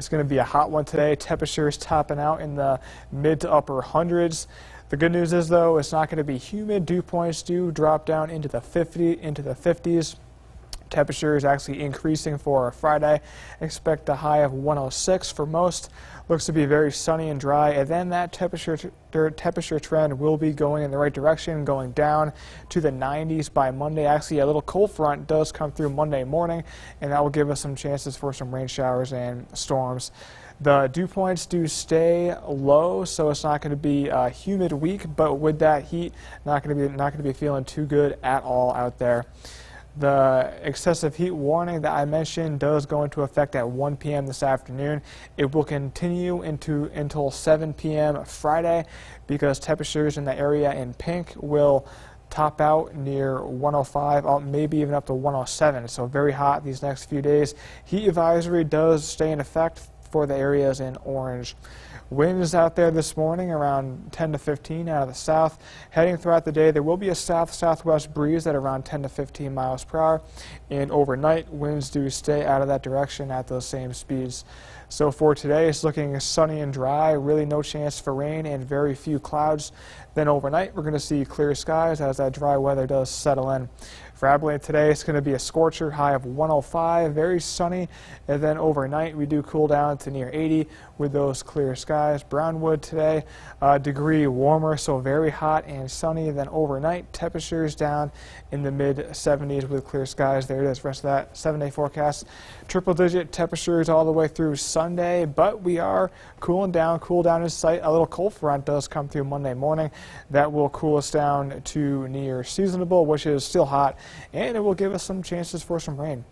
It's going to be a hot one today. Temperatures topping out in the mid to upper hundreds. The good news is though, it's not going to be humid. Dew points do drop down into the 50 into the 50s. Temperature is actually increasing for Friday. Expect a high of 106 for most. Looks to be very sunny and dry, and then that temperature temperature trend will be going in the right direction, going down to the 90s by Monday. Actually, a little cold front does come through Monday morning, and that will give us some chances for some rain showers and storms. The dew points do stay low, so it's not going to be a humid week, but with that heat, not going to be not going to be feeling too good at all out there. The excessive heat warning that I mentioned does go into effect at 1 p.m. this afternoon. It will continue into until 7 p.m. Friday because temperatures in the area in pink will top out near 105, uh, maybe even up to 107. So very hot these next few days. Heat advisory does stay in effect for the areas in orange. Winds out there this morning around 10 to 15 out of the south. Heading throughout the day, there will be a south-southwest breeze at around 10 to 15 miles per hour. And overnight, winds do stay out of that direction at those same speeds. So for today, it's looking sunny and dry, really no chance for rain and very few clouds. Then overnight, we're going to see clear skies as that dry weather does settle in. For Abilene today, it's going to be a scorcher, high of 105, very sunny, and then overnight we do cool down to near 80 with those clear skies. Brownwood today, a degree warmer, so very hot and sunny. Then overnight, temperatures down in the mid 70s with clear skies. There it is, rest of that seven-day forecast. Triple digit temperatures all the way through Sunday, but we are cooling down, cool down in sight. A little cold front does come through Monday morning. That will cool us down to near seasonable, which is still hot, and it will give us some chances for some rain.